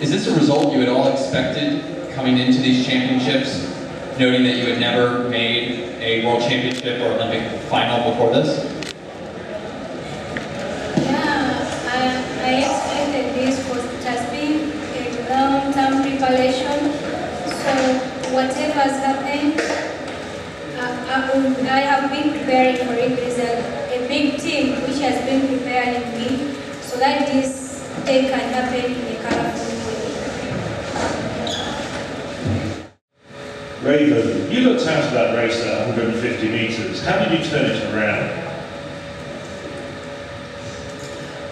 is this a result you had all expected coming into these championships, noting that you had never made a world championship or Olympic final before this? Yeah, I, I expected this was just been a long-term preparation. So whatever's happened, I, will- I have been preparing for it. There's a, a big team which has been preparing me so that this thing can happen in the colorful way. Raevyn, you looked out of that race at 150 metres. How did you turn it around?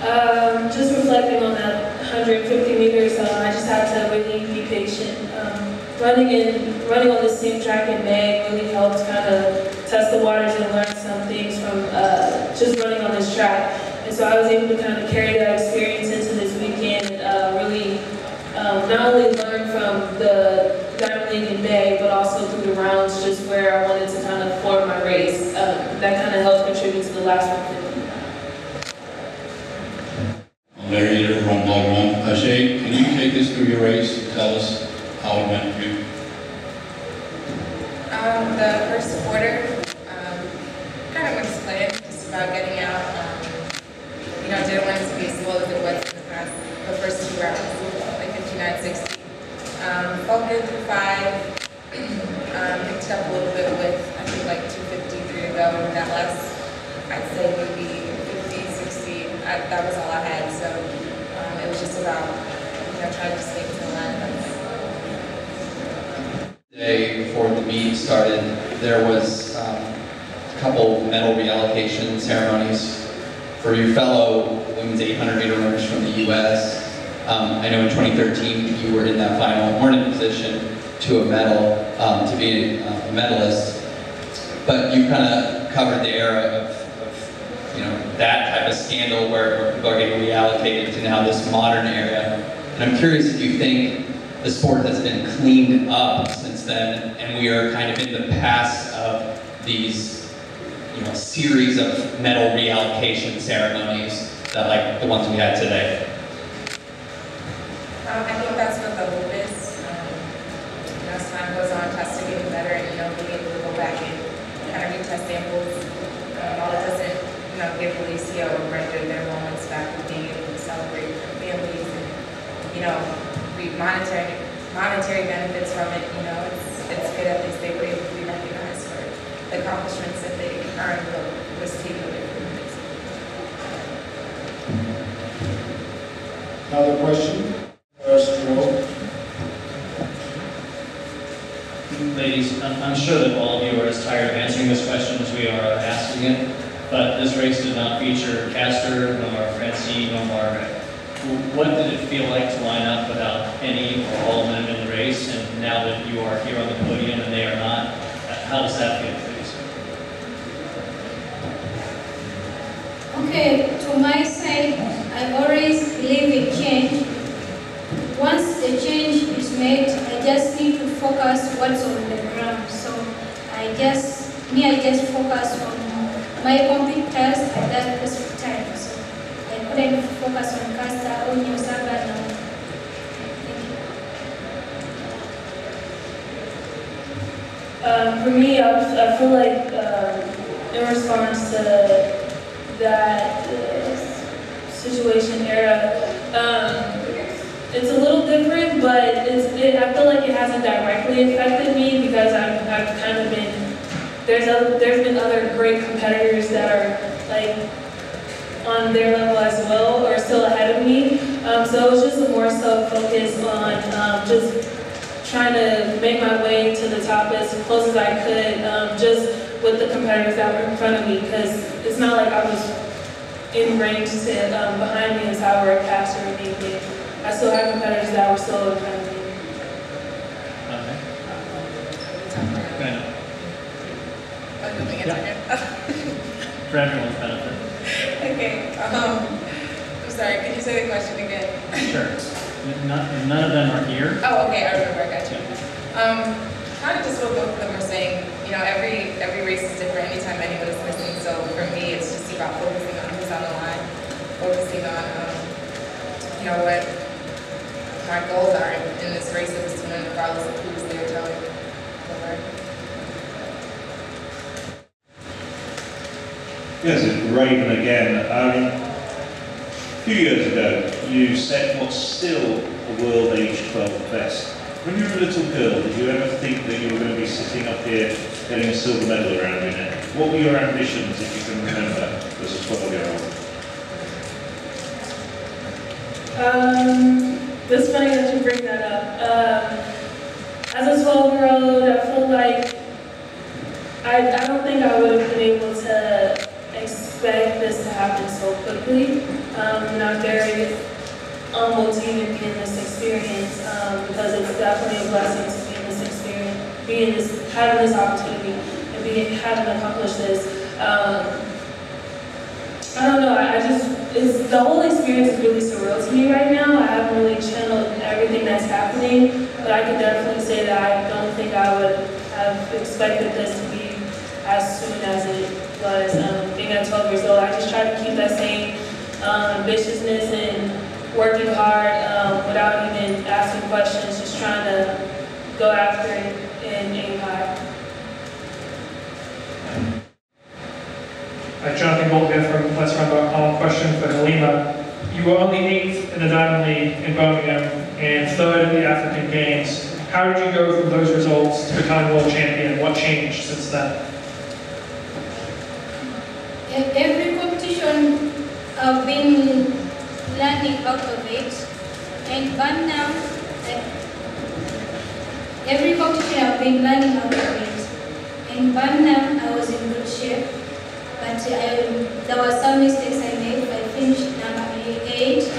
Um, just reflecting on that 150 meters, um, I just had to really be patient. Um, running in, running on the same track in May really helped kind of test the waters and learn some things from uh, just running on this track. And so I was able to kind of carry that experience into this weekend and uh, really um, not only learn from the Diamond League in May, but also through the rounds, just where I wanted to kind of form race. Um, that kind of helped contribute to the last 150. Larry Eder from Blog One. Uh, Shay, can you take us through your race and tell us how it went for you? Um, the first quarter, um, kind of went as planned, just about getting out. Um, you know, didn't want it to be as slow as it was in the past, the first two rounds, like 59, 60. Um, felt good through five. um, picked it up a little bit with, I think, like 253 to go, and that last, I'd say maybe 50, 60. That was all I had, so um, it was just about, you know, trying to it to the line. day before the meet started, there was um, a couple medal reallocation ceremonies for your fellow women's 800 meter runners from the U.S. Um, I know in 2013 you were in that final, weren't in position to a medal, um, to be a, a medalist, but you kind of covered the era of, that type of scandal where, where people are getting reallocated to now this modern era. And I'm curious if you think the sport has been cleaned up since then, and we are kind of in the past of these, you know, series of medal reallocation ceremonies that like the ones we had today. Um, I think that's what the hope is. Um, you know, as time goes on, testing getting better, and you know, being able to go back and kind of retest samples. Um, while it doesn't, you know, give Alysia or Brenda their moments back of being able to celebrate their families and, you know, reap monetary monetary benefits from it. You know, it's it's good at least they were able to be recognized for the accomplishments that they earned, but was taken away from them. Another question? First row. Ladies, I'm, I'm sure that all of you are as tired of answering this question as we are of asking it, but this race did not feature Caster, nor Francine, nor Margaret. What did it feel like to line up without any or all of them in the race, and now that you are here on the podium and they are not, how does that feel you? Okay, to my side, I always believe in change. Once the change is made, I just need to focus what's on the ground. So I just, me, I just focus on my competitors at that specific time. So I couldn't focus on Caster or Niyonsaba now. Um, for me, I, was- I feel like um, in response to that uh, situation era, um, it's a little different, but it's, it, I feel like it hasn't directly affected me because I've, I've kind of been, there's, other, there's been other great competitors that are like on their level as well or still ahead of me. Um, so it was just more so focused on um, just trying to make my way to the top as close as I could, um, just with the competitors that were in front of me, because it's not like I was in range to um, behind me as I were a passer or anything. I still had competitors that were still in front of me. Okay. Brandon, You want me to answer for everyone's benefit. Okay, um, I'm sorry, can you say the question again? Sure. None, none of them are here. Oh, okay, I remember, I got you. Um, kind of just what both of them were saying, you know, every, every race is different anytime anyone is missing, so for me, it's just about focusing on who's on the line, focusing on, um, you know, what, my goals are in, in this race is to win, regardless of who's there telling. Over. Yes, it's Raevyn again. Um, a few years ago, you set what's still a world age 12 best. When you were a little girl, did you ever think that you were going to be sitting up here getting a silver medal around your neck? What were your ambitions, if you can remember, as a 12 year old? Um, it's funny that you bring that up. Um, as a 12 year old, I feel like I, I don't think I would have been able expect this to happen so quickly. Um, and I'm very humbled to even be in this experience um, because it's definitely a blessing to be in this experience, be in this, having this opportunity and be having accomplished this. Um, I don't know, I, I just, it's, the whole experience is really surreal to me right now. I haven't really channeled everything that's happening, but I can definitely say that I don't think I would have expected this to be as soon as being at 12 years old, I just try to keep that same um, ambitiousness and working hard um, without even asking questions, just trying to go after it and aim high. Hi, Jonathan Gault here from Let'sRun.com. Question for Halimah. You were only eighth in the Diamond League in Birmingham and third in the African Games. How did you go from those results to becoming world champion? What changed since then? Every competition I've been learning out of it, and but now, every competition I've been learning out of it. And but now I was in good shape, but I, there were some mistakes I made. I finished number eight,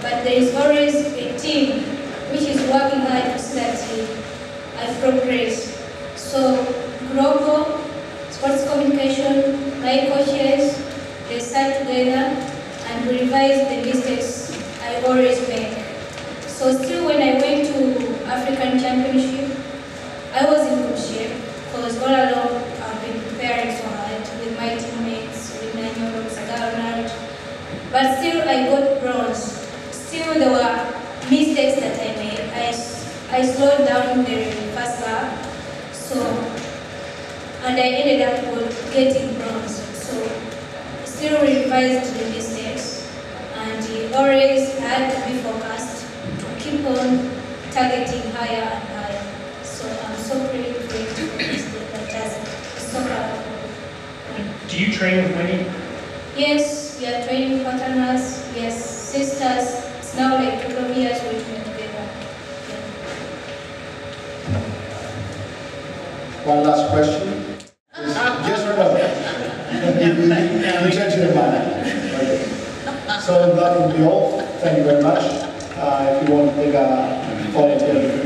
but there is always a team which is working hard to see that I uh, progress. So global sports communication, my coaches, they sat together and revised the mistakes I always make. So still when I went to African Championship, I was in good shape because all along I've been preparing so hard with my teammates, with Nanyo, Sagarnard. But still I got bronze. Still there were mistakes that I made. I, I slowed down the first lap. So and I ended up getting bronze. So still revised the mistakes and always had to be focused to keep on targeting higher and higher. So I'm so pretty grateful for this day that has so proud. Do you train with Winnie? Yes, we are training partners, yes, sisters. It's now like 12 years working together. Yeah. One last question. So that will be all. Thank you very much. Uh, if you want to take a volunteer